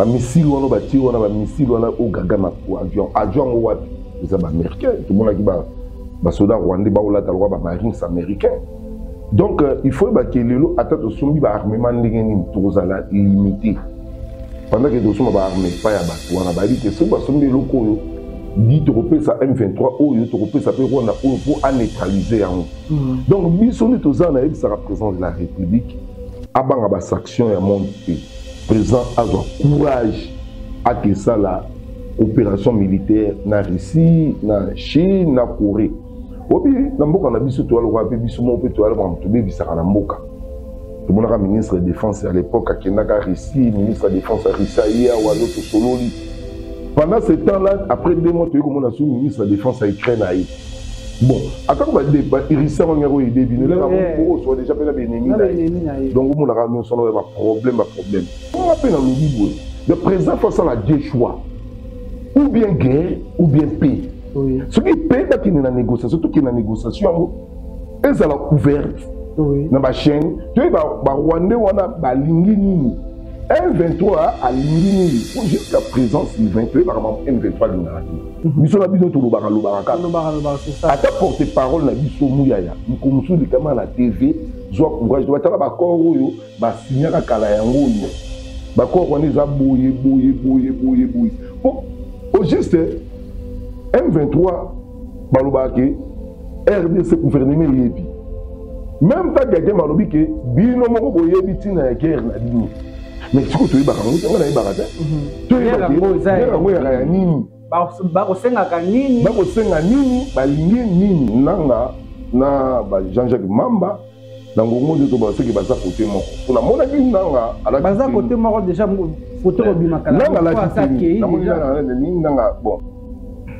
ba missile wana batie wana ba missile wana oyo kagame akua avion avion yango wapi eza baaméricain tomonaki basoda rwandais baolata lokwa bamarines américain donc euh, il faut oyeba ke lelo ata tosombi baarmement ndenge nini tokozala limité pendant ke tosomba baarme epai ya bato wana bayebi ke soki basombi eloko oyo di tokopesa m23 oyo tokopesa mpe rwanda oyo mpo aneutralize yango mm. donc biso nde toza nayebisaka président de la république abanga basanction ya monde te President azwa courage ake sala coopération militaire na Russie, na Chine, na Corée. Obi na mboka na biso toya lokola mpe biso moko mpe toya lokola moto tobebisaka na mboka. Tomonaka ministre ya défense à l'époque akendaka Russie, ministre ya défense ya Russie aye awa azo tosololi. Pendant ce temps-là, après deux mois toyei komona sous ministre ya défense ya Ukraine aye. bon atako bairisa bangi yako aide bino elaka moko ozwa deja mpe na baennemi na ye donc omonaka nyonso wana baproblème baproblème oa mpe nalobi boye le président fo asala deux choix ou bien guerre ou bien paix soki paix bakende na négociation tokende na négociation yango ezala ouverte na bachaine toyebi barwandais wana balingi nini M23 alingi nini po jusqu'à présent Sylvain toyebaka bango M23 alingaka nini mhm. biso na bino tolobaka lobaka kaka ata porte parole na biso muyaya mokolo mosusu likama na tv zwa courage batala bakor oyo basinyaka kala yango oyo bakor wana eza boye boye boye boye boye po au juste M23 balobaka ke rdc gouvernement eyebi meme ta gagem alobi ke bino moko boyebi ntina ya guerre na bino mais siko toyebaka yango yango nayebaka te mhm. toyebaka yango yaka ya nini bakosengaka nini bakosenga nini balingi nini nanga na ba jean jacques mamba na ngongo nzoto ba soki baza kote moko mpo namonaki nanga alaki baza kote moko deja foto kobimaka nanga alaki namoni nanga nini nanga bon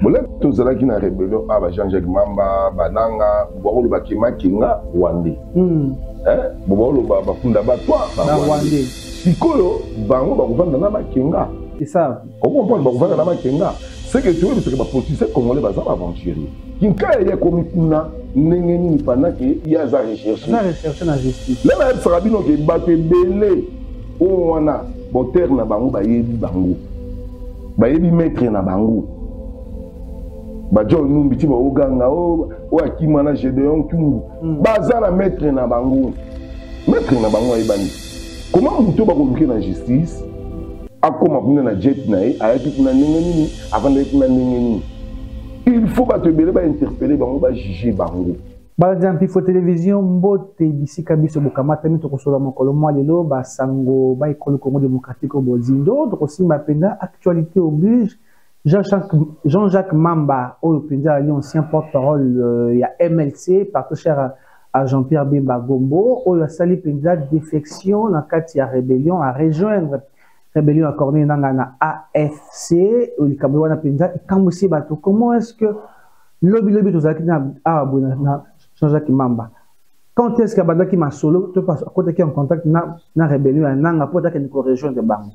bolaki tozalaki na rébellion a ah, ba jean jacques mamba bananga bobakolo bakemaki nga rwandais hmm. eh, bobakolo bafunda batwa barwandais sikoyo bango bakofanda na bakenga okomprendre bakovanda na makenga seke toyebi seke bapoliticien congolais baza baaventurier kinkaya ye akomi kuna ndenge nini pendant ke ye aza recherche nde nayebisaka bino ke bato ebele oyo wana botere na bango bayebi bango bayebi maitre na bango bajon numbi ti baoganga oh, oyo akima na gedeon tumbu hmm. baza na maitre na bango maitre na bango ayebani Comment moto bakoluke na justice akoma kuna na jet na ye ayaki kuna ndenge nini afandaki kuna ndenge nini il faut bato ebele bainterpele bango bajuge bango balandi na mpifo televizio mbote bisika biso bokamatami tokosola mokolo mwa lelo basango ba ekolo congo démocratique oyo bozindo tokosimba mpenza actualité oblige Jean-Jacques Mamba, oyo penza ali ancien porte-parole euh, ya MLC, partout cher à, à Jean-Pierre Bemba Gombo, oyo asali penza défection na kati ya rébellion à rejoindre rébellion ya Corneille Nanga na AFC, likambo wana penza ekamwisi bato. Comment est-ce que lobi lobi tozalaki na awa boye na Jean-Jacques Mamba? Quand est-ce qu'abandaki masolo to akotaki en contact na na rébellion ya Nanga mpo atakende ko rejoindre bango?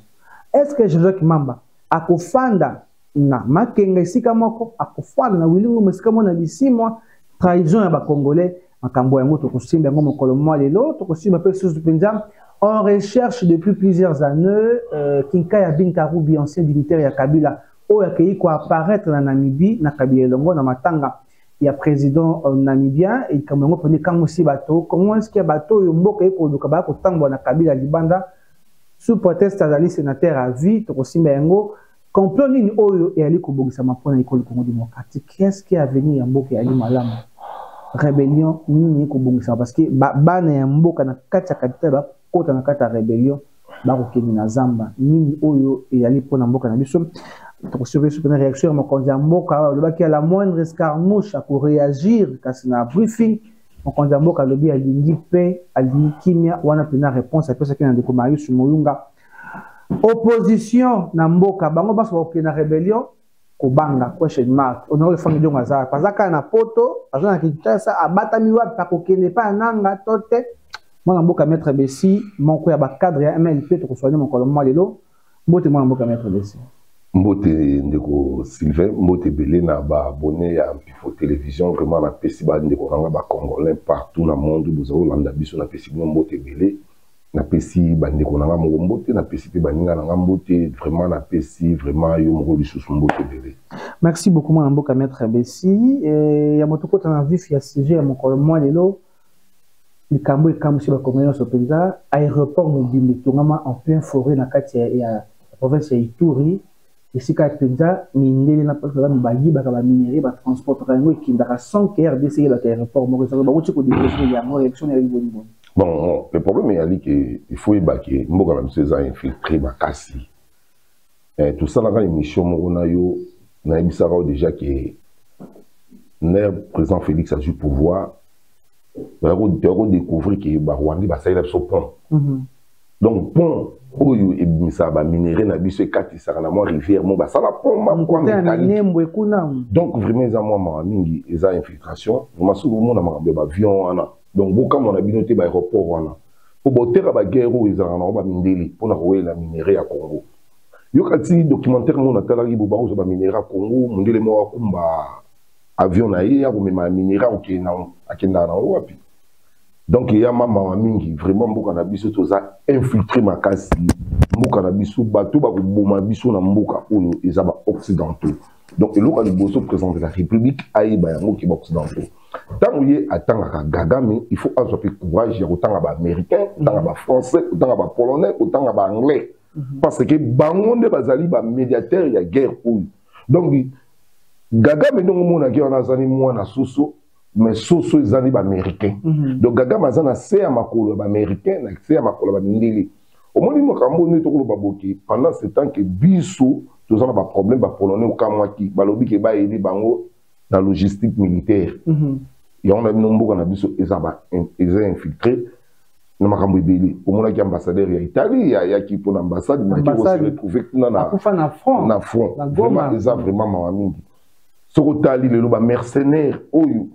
Est-ce que Jean-Jacques Mamba akofanda na makenga esika moko akofanda na wili ngoma esika moko na bisimwa trahison ya bacongolais makambo yango tokosimba yango mokolo mwa lelo tokosimba mpe lisusu mpenza en recherche depuis plusieurs années euh, kinkaya bin karubi ancien dignitaire ya kabila oyo akei koapparaître na namibie na kabila elongo na matanga ya président euh, namibien likambo yango mpona ekamwisi bato comment est ce que bato oyo mboka ekoluka baya kotambwa na kabila libanda sous prétexte azali sénateur à vie tokosimba yango complot nini oyo eyali kobongisama mpo na ekolo congo démocratique qu'est-ce qui avenir ya mboka eyali malamu rébellion nini ekobongisama parce que bana ya mboka na kati ya capital bakota na kati ya rébellion bakokende na zamba nini oyo eyali mpo na mboka na biso tokosoki soki na réaction ya mokonzi ya mboka alobaki à la moindre escarmouche akoréagir kasi na briefing mokonzi ya mboka alobi alingi mpe alingi kimia wana mpena réponse apesaki na ndeko marius moyunga opposition na mboka bango banso bakokende na rébellion kobanga question mark honorable fangi diongo aza aza kaka na poto aza na kinshasa abatami wapi akokende epai ya nanga to te mwana mboka maître besi moko ya bacadre ya mlp tokoswani mokolo mwa lelo mbote mwana mboka maître lesi mbote ndeko sylvain mbote ebele na baabone ya mpifo télévision vraiment napesi bandeko na nga bacongolais partout na monde bozali kolanda biso napesi bino mbote ebele napesi bandeko na nga moko mbote napesi mpe baninga na nga mbote vraiment napesi vraiment yo moko lisusu mbote ebele merci beaucoup mwana mboka maître besi eh, ya moto kota na vif ya sujet ya mokolo mwa lelo likambo ekamwisi bakongomani nyonso mpenza aéroport mobimba etongama en plein forêt na kati ya, ya province ya ituri esika mpenza mindele na paul kagame bayibaka baminerie batransportaka yango ekendaka sans que rdc eyebaka aéroport moko ezaka bauti kodevelope yango élection na yaliboniboni bon le problème eyali ke il faut yeba ke mboka na biso eza infiltré makasi eh, tosalaka émission moko na yo nayebisaka yo déjà ke ner président félix azwi pouvoir bakodécouvrir ke barwandais basalela biso pont mhm. donc pont oyo ebimisaka baminerai na biso ekatisaka na mwa rivière mo basala pont mamkwametalique donc vraiment eza mwa mawa mingi eza infiltration vraiment soki omona makambo ya bavion wana donc bokamwa na bino te baaéroport wana mpo boteka baguerre oyo ezalaka nango bamindele mpo na kowelela minerai ya congo yoka ti documentaire moko natalaki bo bakozwa baminerai ya congo mondele moko akumba avion na ye akomema ya minerai akokende nango akendaka nango wapi donc eya mamawa mingi vraiment mboka na biso toza infiltre makasi mboka na biso bato bakoboma biso na mboka oyo eza baoccidentaux donc eloko ya liboso président de la république ayeba yango ke baoccidentaux ntango ye atangaka gagame il faut azwa mpe courage ya kotanga baaméricain kotanga bafrançais kotanga bapolonais kotanga baanglais mhm. parce que bango nde bazali bamédiateur ya guerre oyo donc gagame ndenge omonaki wana azali mwana soso mais soso ezali baaméricain mhm. donc gagame aza na se ya makolo ya baaméricain na se ya makolo ya bamindele omoni makambo nde tokoloba boke pendant ce temps que biso toza na baproblème bapolonais okamwaki balobi ke bayebi bango na logistique militaire mm -hmm. yango na bino mboka na biso eza eza infiltré na makambo ebele omonaki ambassadeur ya italie ya yaki mpo na ambassade maki kose retrouve kuna na front na front eza vraiment mawa mingi soki otali lelo bamercenaire oyo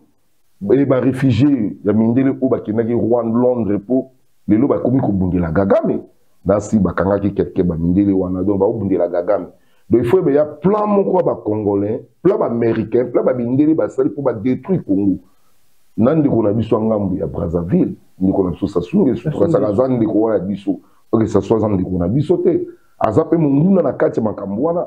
e ba réfugié ya mindele oyo bakendaki rwanda londres mpo lelo bakomi kobundela gagame nasi bakangaki kelke bamindele wana donc baobundela gagame donc il faut ebe ya plan moko ya bacongolais plan baaméricain plan bamindele basali mpo badétruire congo na ndeko na biso ya ngambo ya brazzaville ndeko na biso sasunge sutukasaka aza ndeko wana ya biso oke sasua aza ndeko na biso te aza mpe monguna na kati ya makambo wana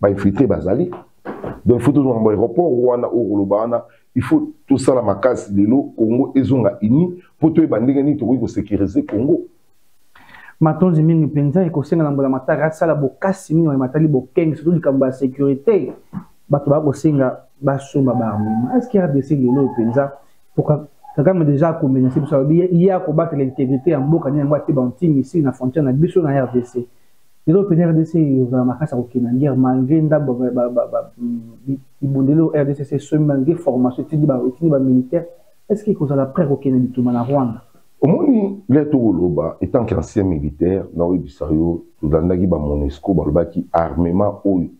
ba infiltre bazali donc il faut tozonga ba aéroport wana oyo koloba wana il faut tosala makasi lelo congo ezonga uni mpo toyeba ndenge nini tokoki kosécurise congo matonzi mingi mpenza ekosenga na mbula matari asala bokasi mingi oyo matali bokengi surtout likambo ya sécurité bato baya kosenga basomba baarmema est ce que rdc lelo oyo mpenza kagame deja akomenase biso alobi ye akobatela intégrité ya mboka nde yango ate bantimi sili na frontière na biso na rdc lelo pene rdc ozala makasi ya kokende na guerre malgré ndambo bibundeli oyo rdc esomi malgré formation etindi bamilitaire est ce que ekozala près kokende bitumba na rwanda omoni le tokoloba etant que ancien militaire naoyebisa yo tolandaki bamonesco balobaki armement oyo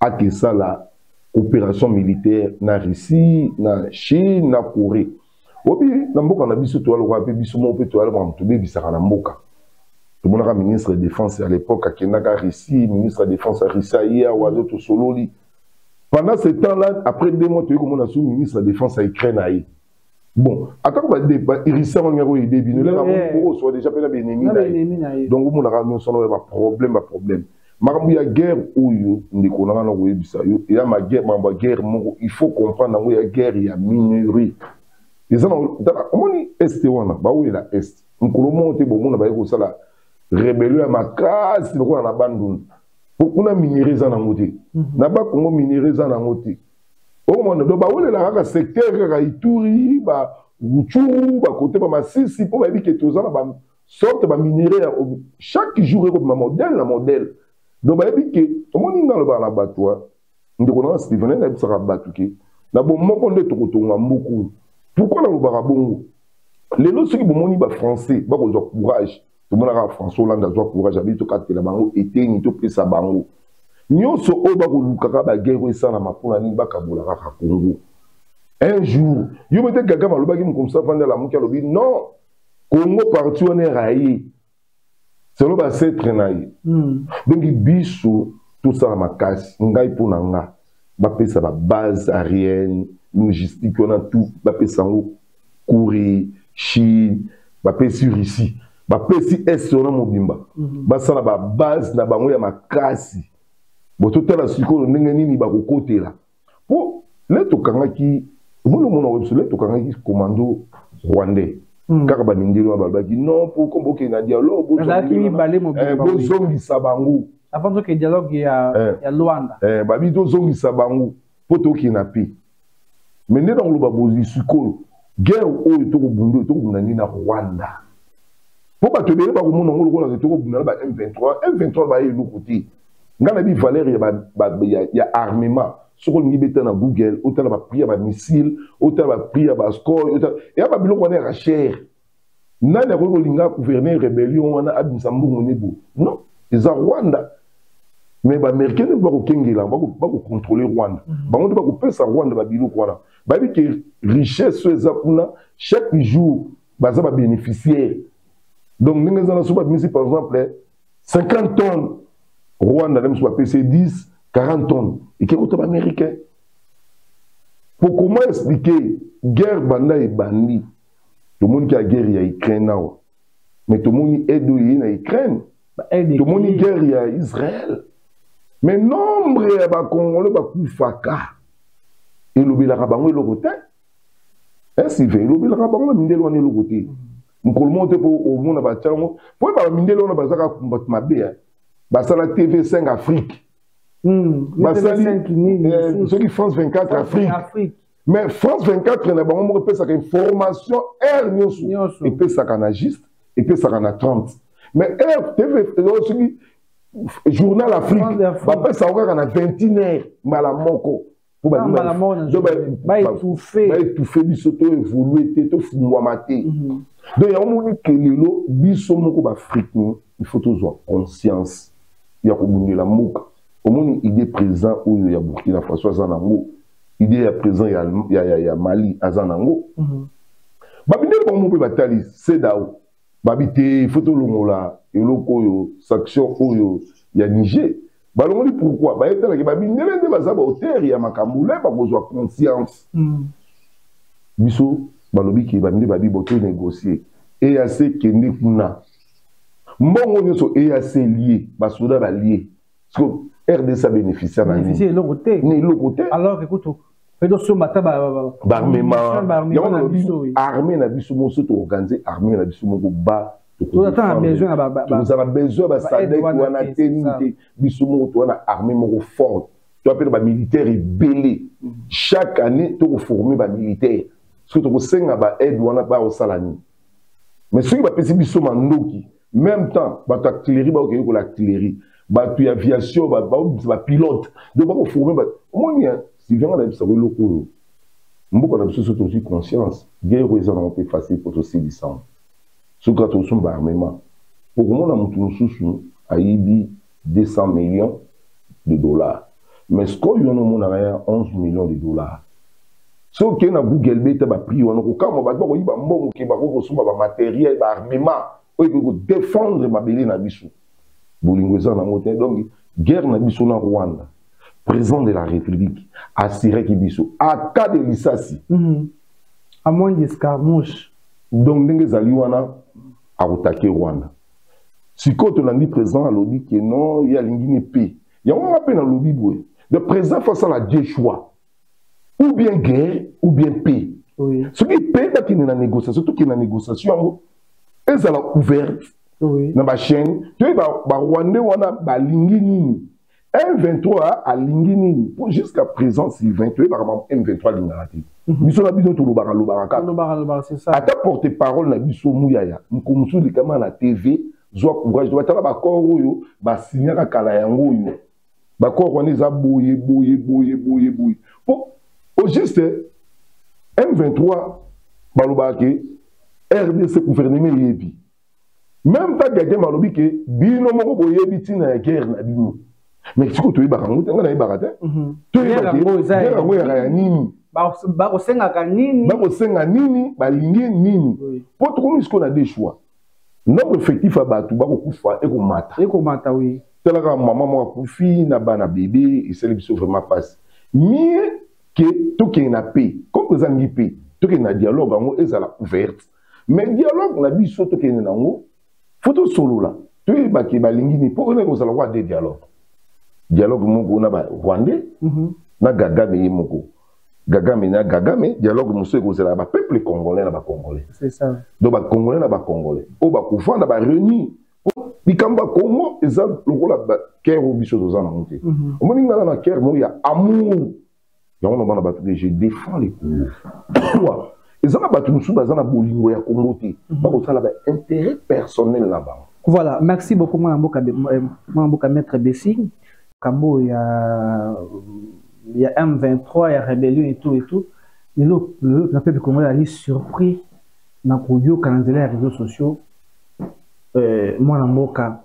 akesala coopération militaire na Russie na Chine na Corée obi na mboka na biso toya lokola mpe biso moko mpe toya lokola moto tobebisaka na mboka tomonaka ministre ya défense ya l'époque akendaka Russie ministre ya défense ya Russie aye awa azo tosololi pendant ce temps là après deux mois toyei komona su ministre ya défense ya Ukraine aye bon atako bairisa bango yako ede bino elakakoswa deja mpe na baennemi na ye donc omonaka nonsana oya baproblème baproblème makambo ya guerre oyo ndeko na ngana koyebisa yo eya makambo ya guerre moko il faut comprendre yango ya guerre ya minerie eza omoni este wana bawela este mokolo moko te bomona baye kosala rebelio ya makasi lokola na bandunda mpo kuna minerie eza nango te mhm. na bakongo minerie eza nango te omona donc bawelelaka kaka secteur kaka ituri ba ruchuru bakote ba masisi mpo bayebi ke toza na ba sorte ba minerai ya chaque jour ekobima modèle na modèle donc bayebi ke omoni nga alobaka na bato ah, ndeko na stephene nayebisaka bato ke na bomoko nde tokotonga mboka oyo pourkui nalobaka bongo lelo soki bomoni bafrançais bakozwa courage tomona kaka françois hollande azwa courage abi tokatela bango eteni topesa bango nyonso oyo bakolukaka baguerre oyo esalama mpona nini bakabola kaka congo un jour yo mete kagame alobaki mokomisa vandi alamuki alobi non congo parti wana eraye selo basetre na ye hmm. donki biso tosala makasi ngai mpo na nga bapesa babase arienne logistique wana tout bapesa yango corée chine bapesi russie bapesi est wana mobimba mhm. basala babase na bango ya makasi bo totala sikoyo ndenge nini bakokotela mpo le tokangaki omoni omona webiso le tokangaki commando rwandais Mm. kaka bamindele wana balobaki non mpo kokende na dialogue eh, bozongisa bango eh. Eh, babi tozongisa bango mpo tokende na pe me nde nakoloba bozi sikoyo guerre oyo tokobunda oyo tokobunda nini na rwanda mpo bato ebele bakomona yango lokola ke tokobunda na ba m23 m23 baye eloko te ngai nayebi valeur ya, ba, ba, ya, ya armement soki olingi beta na google otala baprix ya bamissile otala baprix ya bascoy ya babiloko wana yaka chere nani akoki kolinga gouverne rebellion wana abimisa mbongo ne boye non eza rwanda mais baaméricain nde bakokengela bakocontrole rwanda mhm. bango nde bakopesa rwanda babiloko wana bayebi ke richesse oyo eza kuna chaque jour baza babénéficiaire donc ndenge eza na so babimisi par exemple 50 tonnes rwanda nde mosusu bapesi 10 40 tonnes eke kota baaméricain po koma explike guerre banda ebandi tomoni ka guerre ya ukraine awa mais tomoni aide oyo eye na ukraine tomoni guerre ya israel mais nombre ya bakongolo bakufaka elobelaka bango eloko te esive elobelaka bango na mindele wana eloko te mokolo moko te mpo omona batya yango mpo ebaka mindele wana bazaka bato mabe eh. basala tv 5 afrique Hmm, basali eh, soki france 24 afrique mais france 24 na bango moko epesaka information heure nyonso epesaka na juste epesaka na 30 mais heure tv soki journal afrique bapesaka kaka na 21 heure mbala moko baetufe biso to évolue te tofungwama te mhm. donc yango moni ke lelo biso moko baafricain il faut tozwa conscience ya kobundela mboka omoni idée président oyo ya burkina faso aza na yango idee ya président ya, ya, ya, ya mali aza nango mm -hmm. babindeli bango mpe batali sedao babi te fo tolongola eloko oyo sanction oyo ya niger balongoli pourkui bayetalaki babindele nde baza baautere ya makambo le bakozwa conscience mm. biso balobi ke baminde babi boto négocier eac kende kuna mbongo nyonso eac lie basoda balie siko rdc abénéficia na nini eloko te na eloko te alors ekutu edosomba ata bamema yango nalobi armée na biso moso toorganize armée na biso moko ba tozala besoin ya basadek wana te nini te biso moko toa na armée moko forte toa mpe na bamilitaire ebele mm. chaque année tokoforme bamilitaire soki tokosenga baaide wana bakosala nini mais soki bapesi biso mandoki meme temps bato ya artillerie bakoki koyekola artillerie bato ya aviation babisa bapilote donc bakoforme bato omoni sivanga na biso eloko oyo mboka na biso so tozwi conscience guerre oyo eza nango mpe facile mpo tosilisa yango soki kaka tosomba armement okomona moto mosusu ayibi 200 millions de dollars mais sikoyo wana omonaka ya 11 millions de dollars soki okei na google beta baprix wana kokamwa bato bakoyiba mbongo ke bakoki kosomba bamateriel baarmement oyo ekoki kodefendre mabele na biso bolingo eza nango te donc guerre na biso na rwanda président de la république assuraki biso ata de lisasi mhm. amwangi escarmouche donc ndenge ezali wana akotake rwanda sikoyo tolandi président alobi ke non ye alingi ne pe yango nga mpe nalobi boye le président fo asala die choix ou bien guerre ou bien paix oui. soki paix bakende na négociation tokende na négociation yango ezala ouverte oui. na bachaîne toyebi barwandais wana balingi nini M23 alingi nini mpo jusqu'à présent Sylvain toyebaka ma M23 alingaka te mhm. biso na bino tolobaka lobaka kaka ata porte parole na biso muyaya mokolo mosusu likama na tv zwa courage batala bakor oyo basinyaka kala yango oyo bakor wana eza boye boye boye boye boye mpo au juste M23 balobaka ke RDC gouvernement eyebi meme ka diademe alobi ke bino moko boyebi ntina ya guerre na bino mais sikoyo toyebaka yango te ngai nayebaka te mhm. toyebaka yango yaka ya nini bakosengaka nini bakosenga nini balingi nini mpo tokomi sikoyo na deux choix nombre effectif ya bato bakokufa ekomata ekomata oui talaka mama moko akufi na bana bebe esali biso vraiment mpasi mie ke tokende na pe comme tozangi pe tokende na dialogue yango ezala ouverte mais dialogue na biso tokende nango fo tosolola toyebaki balingi nini mpo ozali kozala kwa de dialogue dialogue moko na barwandais mm -hmm. na gagame ye moko gagame na gagame dialogue mosusu ekozala ya bapeuple congolais na bacongolais donc bacongolais na bacongolais oyo bakofanda bareunir likambo ya congo eza lokola kere oyo biso toza nango te mhm. omoni ngai na kere moko ya amour yango na bana bato je défends le congo pourquoi eza na bato mosusu baza na bolingo ya congo te mhm. bakosala baintérêt personnel na bango voilà merci beaucoup mwana mboka euh, mwana mboka maître bessing kambo ya ya m23 ya rébellion et tout et tout lelo na peuple congolais ali surpris na koyoka na nzela ya réseaux sociaux euh, mwana mboka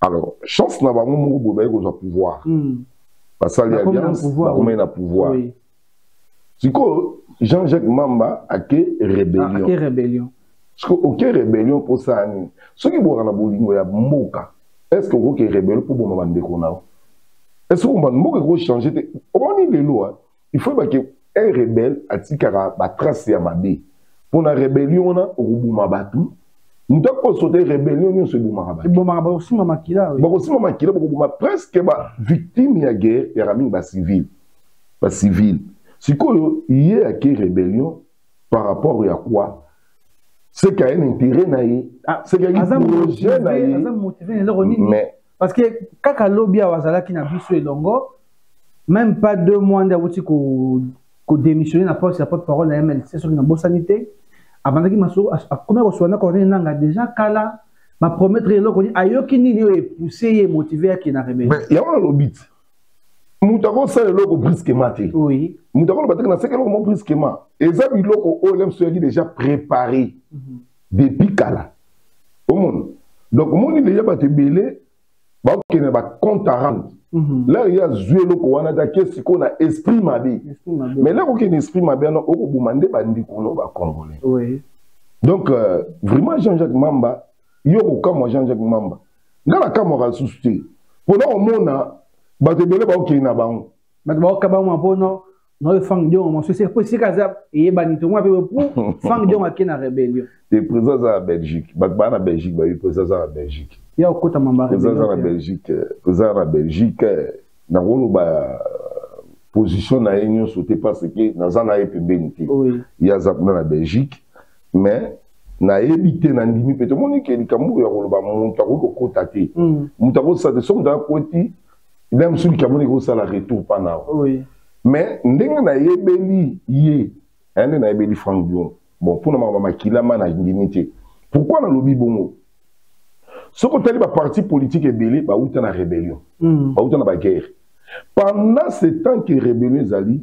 alors chance na bango moko boye baye kozwa pouvoir mm. basali alliance bakomai na pouvoir oui. sikoyo jean jacques mamba ake rébellion ah, rébellion sikoyo oke rébellion mposala nini soki bwaka na bolingo ya mboka est ce que okoki rébellion mpo boma bandeko na yo est ce que mboka ekochange te omoni lelo il faut oyeba ke un rebelle atikaka batrace ya mabe mpo na rebellion wana okobuma bato moto akosote rebellion nyonso ebomaka baebomaka bakosima makila bakosima makila bakoboma presque bavictime ya guerre yaka mingi bacivile bacivile sikoyo ye ake rebellion par rapport ya quoi seke aye na intérêt na ye ah, seke aza projet na ye mais parce que kaka lobi awa azalaki na biso elongo même pas deux mois nde awuti kodémissionne na poste ya porte parole na mlc soki nabosani te abandaki masolo akomi kosula na cornel nanga déjà kala bapromettre eloko nini ayoki nini oyo epousse ye motive yake na rebele yango nalobi ti moto akosala eloko brusquement te moto akoloba teke naseki eloko mo brusquement eza biloko oyo lemso yaki déjà préparé mm -hmm. depuis kala omoni donc omoni leya bato ebele bakokende na bacompte à rendre mhm. lere ye azwi eloko wana te ake sikoyo na esprit mabe mais lere okende esprit mabe wana okoboma nde bandeko no bacongolais donc euh, vraiment jean jacques mamba yo kokamwa jean jacques mamba nga nakamwaka lisusu te mpona komona bato ebele bakokende na bango bato bakokaba mwa mpono naoyo fang diongo mosusu esika mpo esika aza eyebani tongo ape po fang diongo ake na rébellion te président aza na belgique bato baa na belgique bayebi président aza na belgique ya okota mamba président aza na belgique président aza na belgique nakoloba euh, position na ye nyonso te parce que naza na ye pembeni te ye aza kuna na belgique mais nayebi te nandimi mpe tomoni ke likambo oyo ya koloba moto akoki kokota te hmm. moto akosisa te so moto akweti nde mosusu likambo nini ekosala retour mpa na yo oui. mais ndenge nayebeli ye aya nde nayebeli frank diongo bon mpo na makambo makila ma na ndimi te pourkui nalobi bongo soki otali baparti politike ebele bauta na rébellion mm. bauta na baguerre pendant ce temps que rébellion ezali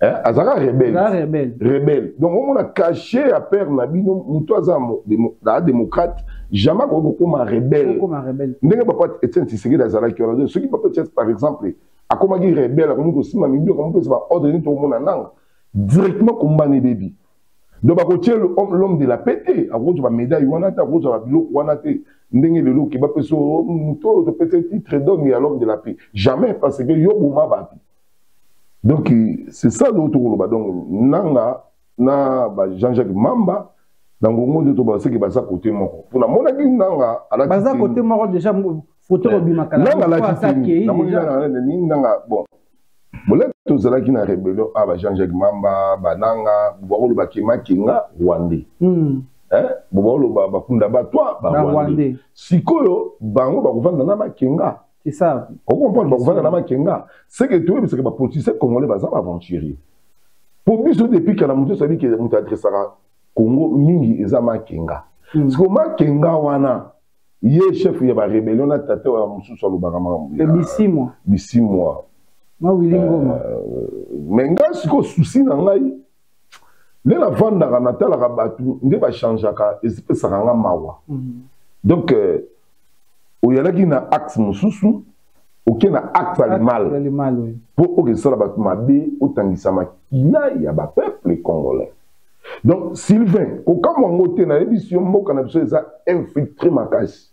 Eh, azaka rebelle rebelle rebelle donc omona cache ya père na bino moto aza na démocrate jamais akoki kokoma rebelle ndenge papa etienne tisekedi azalaki wana soki papa etienne par exemple akomaki rebelle akomi kosimba mingi akomi kopesa baordre nini tokomona nanga directement kombana ebebi donc bakotie l'homme de la paix te akoki ba bamedaille wana te akoki ba biloko wana te ndenge lelo ke bapesa moto oyo topesa titre d'homme ya l'homme de la paix jamais parce que yo boma bato donc c'est ça nde tokoloba donc nanga na ba jean jacques mamba na ngongo nde toba seke baza kote moko mpo namonaki nanga baza kote moko déjà foto eh, kobimaka nanga alakisini namoni nanga nini nanga bon bolete tozalaki na rébellion a ah, ba jean jacques mamba bananga bobakoloba kemaki nga rwandais hmm. eh, bobakoloba bakunda batwa barwandais sikoyo bango bakofanda na makenga C'est ça. On comprend que Bakouvana n'a Kenga. C'est que tout, c'est que les politiciens congolais, ils sont aventuriers. Pour lui, depuis que la moto, ça dit que nous adressons Congo, mingi, ils sont Kenga. Hmm. C'est que Kenga, wana, ye chef ya barébellion na tata ya mosusu alobaka makambo ya bisimwa bisimwa mawili ngoma euh, me ngai sikoyo susi na ngai nde nafandaka natalaka bato nde bachangeaka ezipesaka nga mawa mm. donc euh, oyalaki na axe mosusu oke na axe animal mpo oke esala bato mabe otangisa makila ya bapeuple congolais donc sylvain kokamwa yango te nayebisi yo mboka na biso eza infiltre makasi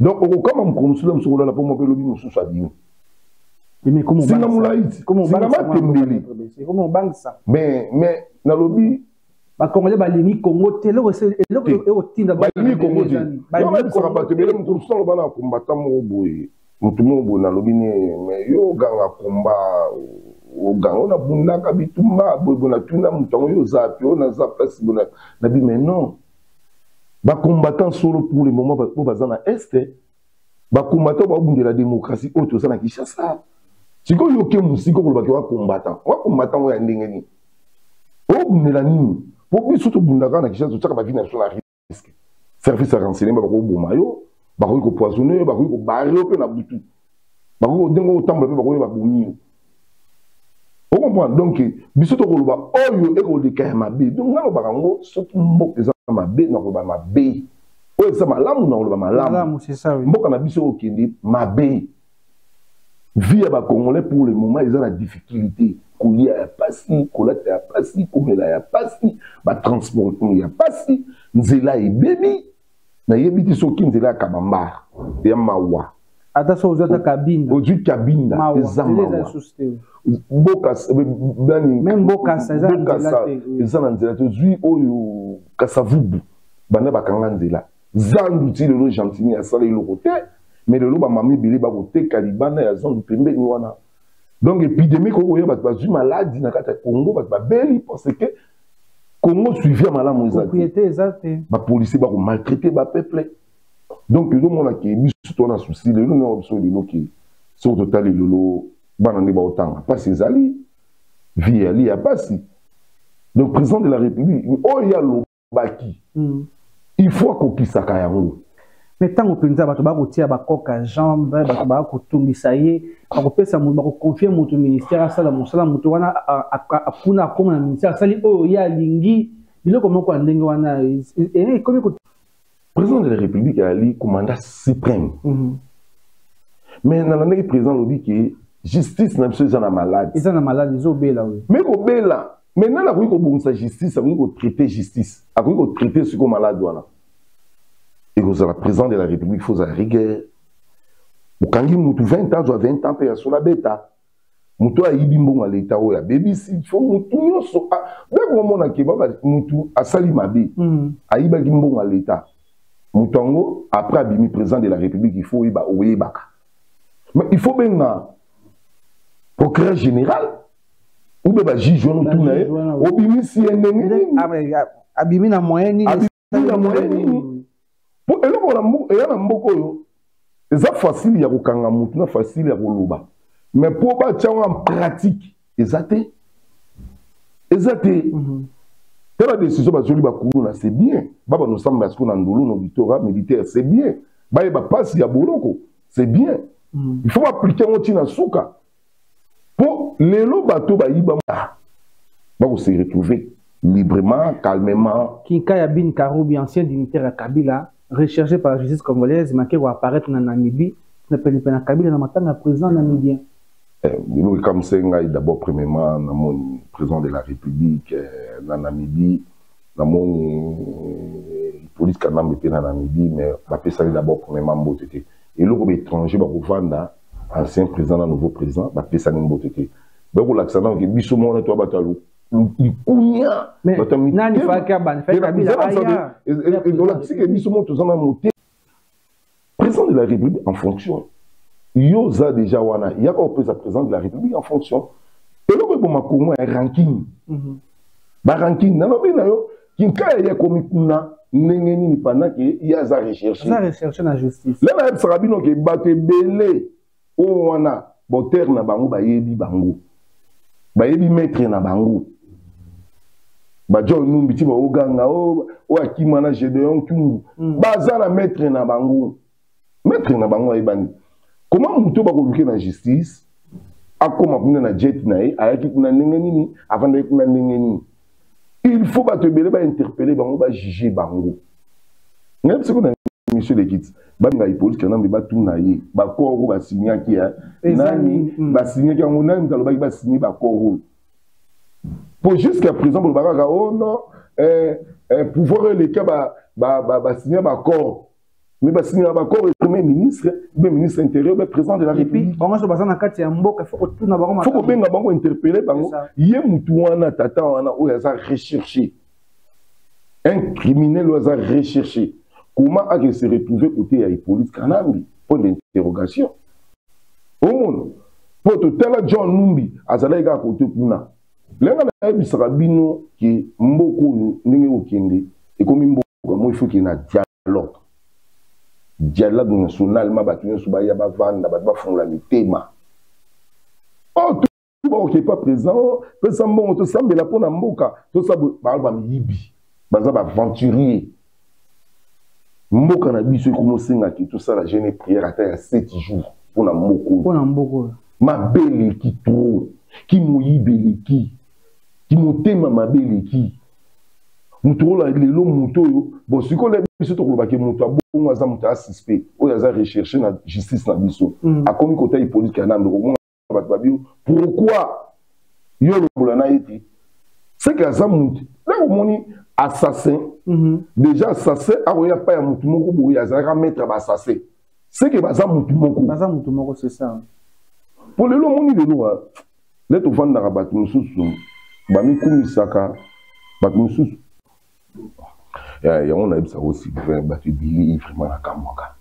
donc okokama mokolo mosusu na mosusu kolala mpo moko elobi mosusu abimi singa molaiti singa matembeli mais nalobi bakongole balingi kongo te eloko ekotinda balingi kongo te yo babisaka bato ebele moto mosusu aloba na kombata moko boye moto moko boye nalobi ne mais yo oganga komba oganga oyo nabundaka bitumba boye boye natuna moto yango yo oza mpe oyo naza mpasi boye nabi mais non ba combattant solo pour le moment oyo baza na est ba combattant baobundela démocratie oyo toza na kinshasa sikoyo yoke mosika okolobaki wa combattant wa combattant oyo ya ndenge nini obundela nini po biso tobundaka na kinshasa totyaka bavi na biso na risque service ya renseignement bakoki koboma yo bakoki kopoisonne yo bakoki kobare yo mpe na butu bango ndenge okotambola mpe bakoyeba bomi yo okomprendre donc biso tokoloba oyo ekoleka ya mabe donc ngai lobaka yango soki mboka eza mabe nakoloba mabe oyo eza malamu nakoloba malamu mboka na biso okende mabe vie ya bacongolais pour le moment eza na difficulté kolia ya mpasi kolata ya mpasi komela ya mpasi batransport ya mpasi nzela ebebi nayebi te soki nzela ya kabambare ya mawa ata so ozwi ata kabinda ozwi kabinda eza mawa bokasa eza na nzela te ozwi oyo kasavubu banda bakanga nzela zandu ti lelo gentini asala eloko te mais lelo bamama ebele bakoteka libanda ya zandu pembeni wana donc epidemie kokoya bato bazwi maladi na kati ya congo bato babeli parce que congo suivi ya malamu ezabapolisier bakomaltraite bapeuple donc ezomona ke biso tona souci lelo na biso lelo ke soki totali lelo bana nde baotanga mpasi ezali vie yali ya mpasi donc président de la république oyo ye alobaki hmm. il faut akokisaka yango me ntango mpenza bato bakotia bakoka jambe bato bakotungisa ye bakopesa moto bakokonfie moto ministère asala mosala moto wana kuna akoma na ministère asali oyo ye alingi biloko moko ya ndenge wana e, e, e, ekomi président de la république azali commanda suprême mhm. mais nalandaki président alobi ke justice na biso eza na malade eza na malade ezobela mais kobela mais nani akoki kobongisa justice akoki kotraite justice akoki kotraite siko malade wana ekozala président de la république faut ozala rigueur okangi mutu 20 ans zwa 20 ans mpe ya sola beta moto oyo ayibi mbongo ya leta oyo abebisi fo motu nyonso beko komona ke baba motu asali mabe hmm. ayibaki mbongo ya leta moto yango après abimi président de la république il faut oyeba oyebaka mais il faut benga procureur général ube ba juge wana otuna ye obimisi ye ndenge nini abimi na moyen nini abimi na moyen nini mpo eloko eya na mboka oyo eza facile ya kokanga motu na facile ya koloba mais mpo batya yango en pratique eza te eza te mhm. tala décision bazweli bakulu na c'est bien baba nosamba ya siko na ndulu na auditora militaire c'est bien bayeba mpasi ya boloko c'est bien mhm. il faut baaplike yango ntina suka mpo lelo bato bayiba bakose retrouver librement calmement kinka ya bin karubi ancien dignitaire ya kabila recherche par la justice congolaise make koapparaître na namibie na penepene na kabila na matanga ya président namibien eh, biloko ekamwisa ngai d'abord premièrement namoni président de la république eh, na namibie namoni eh, police kanambe mpe na namibie mais bapesaki d'abord premièrement mbote te eloko baétranger bakovanda ancien président na nouveau président bapesani mbote te bakolakisa nano ke biso moko neti bato ya likunia bato yaolakisi ke biso moko toza na mote président de la république en fonction yo oza déjà wana yaka opesa président de la république en fonction eloko eboma kongo ya ranking mhm. baranking nalobi na yo kinkaya ye akomi kuna ndenge nini pendant ke ye aza recherche aza recherche na justice lelo ayebisaka bino ke bato ebele oyo wana botere na bango bayebi bango bayebi maître na bango bajo numbi ti baoganga oyo akima na gedeon tumbu hmm. baza na maître na bango maître na bango ayebani koma moto bakoluke na justice akoma kuna na jet na ye ayaki kuna ndenge nini afandaki kuna ndenge nini il faut bato ebele bainterpele bango bajuge bango nayebi siko na monsieur lekiti babenga hippolite kanambe batuna ye bakor oyo basignaki ya nani mm. basignaki yango nani moto alobaki basigne bakor oyo mpo jusqu'à présent bolobakaka o oh non eh, eh, pouvoir eleka basigna bakor mais basinga bakoro ekomei ministre be ministre intérieur be président de la république bango nyonso baza na kati ya mboka fo kotuna bango fo kobenga bango interpele bango ye motu wana tata wana oyo aza recherche un criminel oyo aza recherche comment ake se retrouve kote ya hippolyte kanambi point d'interrogation omona mpo totala john numbi azalaki kaka kote kuna lenga nayebisaka bino ke mboka oyo ndenge kokende ekomi mboka vraiment il faut qu'il na dialogue dialogue national ma bato nyonso baya bavanda bato bafungola mitema oh, baoke epa président oh, pesa mbongo tosambela mpo na mboka tosa baalo bamiyibi baza baaventurier mboka na biso ekomi osengaki tosala jeune prière ata ya 7 jours mpo na mbokoyo mabe eleki tro kimoyibi eleki kimotema mabe eleki moto oyo lelo moto oyo bon sikoyo lebe biso tokolobaki moto abongo aza moto ya suspect oyo aza recherche na justice na biso mm. akomi kota hippolite kanambe okomona bato babio pourquoi yo olongola na ye te seke aza moto ndenge omoni assassin mm -hmm. déjà assassin akoya pa ya motu moko boye azalaka maître ya baassassin seke baza motu moko baza motu moko c'est ça mpo lelo omoni lelo nde tofandaka bato mosusu bamikumisaka bato mosusu eh, yango nayebisa ko sylvain bato ebele vraiment nakamwaka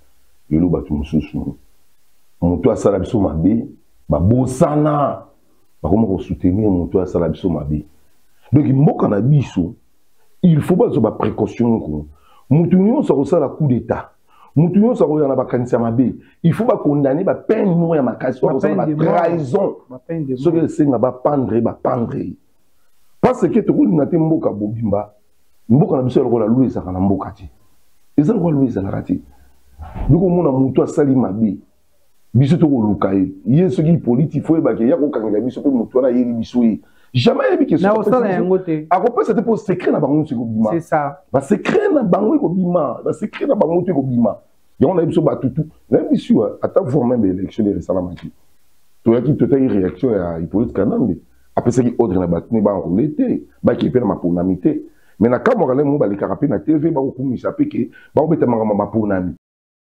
lelo bato mosusu moto asala biso mabe babosana bakoma kosoutenir moto asala biso mabe donc mboka na biso il faut bazwa baprécaution ko moto nyonso akosala coup d'état moto nyonso akozala na bakanisi ya mabe il faut bakondane bapeine moko ya makasi oyo akosala batrahison soki esenga bapandre bapandre ye parce que tokolinga te mboka bobimba mboka na biso ya lokola loi ezalaka na mboka te eza lokola loi ezalaka te bikomona moto asali mabe biso tokoluka ye ye soki ipolite ifo yebake ye akokangela biso mpe motu wana ayeli biso ye jamais ayebi kesakosala yango te akopesa te mpo secret na bango nyonso ekobima basecret na bango ekobima basecret na bango to ekobima yango nayebi biso batutu nayebi biso ata voir meme baélection nde esalamaki toyaki totaki réaction ya hippolyte kanambe apesaki ordre na bato ne baenrole te bakei mpe na maponami te mais na kamwaka na bango balekaka mpe na tv bakokumisa mpe ke bakobeta makambo ya maponami